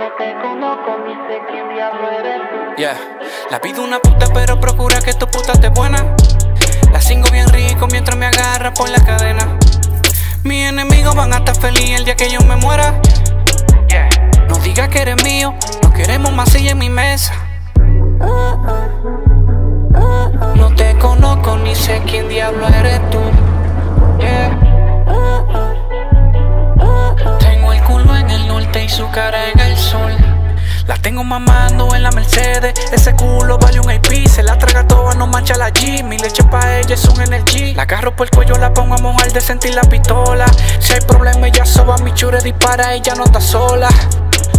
No te conozco ni sé quién diablo eres tú. Yeah, la pido una puta, pero procura que tu puta esté buena. La cingo bien rico mientras me agarra por la cadena. Mis enemigos van a estar felices el día que yo me muera. Yeah, no digas que eres mío, no queremos más silla en mi mesa. No te conozco ni sé quién diablo eres tú. Yeah. Tengo el culo en el norte y su cara en el sol. La tengo mamando en la Mercedes. Ese culo vale un AP. Se la traga toda, no mancha la G. Mi leche pa' ella es un energy. La agarro por el cuello, la pongo a mojar de sentir la pistola. Si hay problema, ella soba mi chure, dispara, ella no está sola.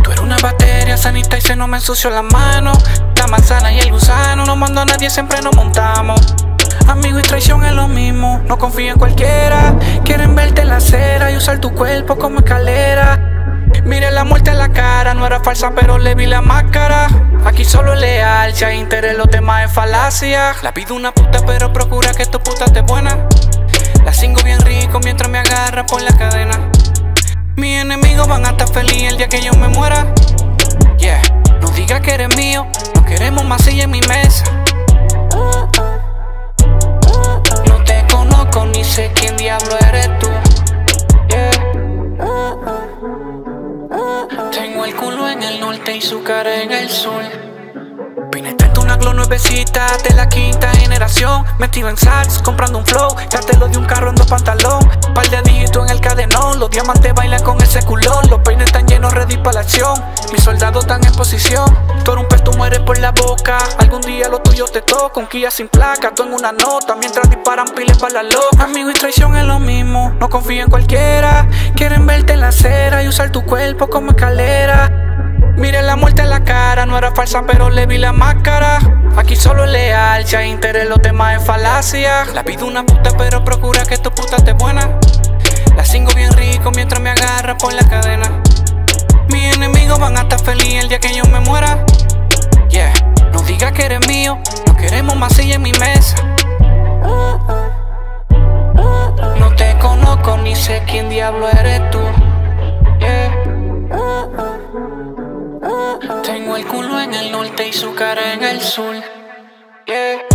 Tú eres una batería sanita y se no me ensució la mano. La manzana y el gusano, no mando a nadie, siempre nos montamos. Amigo y traición es lo mismo, no confío en cualquiera. Quieren verte en la acera y usar tu cuerpo como escalera. No era falsa, pero le vi la máscara. Aquí solo es leal, si hay interés, los temas es falacia. La pido una puta, pero procura que tu puta esté buena. La cingo bien rico mientras me agarra por la cadena. Mis enemigos van a estar felices el día que yo me muera. Yeah, no digas que eres mío, no queremos más silla en mi mesa. Tengo el culo en el norte y su cara en el sur. Una glow nuevecita de la quinta generación. Metido en sax, comprando un flow. lo de un carro en dos pantalón. Par de dígitos en el cadenón. Los diamantes bailan con ese culón. Los peines están llenos, ready para la acción. Mis soldados están en posición. Tú eres un pez, tú mueres por la boca. Algún día lo tuyo te toca. Un Kia sin placa, tú en una nota. Mientras disparan piles para la loca. Amigo y traición es lo mismo. No confío en cualquiera. Quieren verte tu cuerpo como escalera. Mire la muerte en la cara, no era falsa, pero le vi la máscara. Aquí solo es leal, hay interés, los temas es falacia. La pido una puta, pero procura que tu puta esté buena. La cingo bien rico mientras me agarra por la cadena. Mis enemigos van a estar felices el día que yo me muera. Yeah, no digas que eres mío, no queremos más silla en mi mesa. No te conozco ni sé quién diablo eres tú. El culo en el norte y su cara en el sur. Yeah.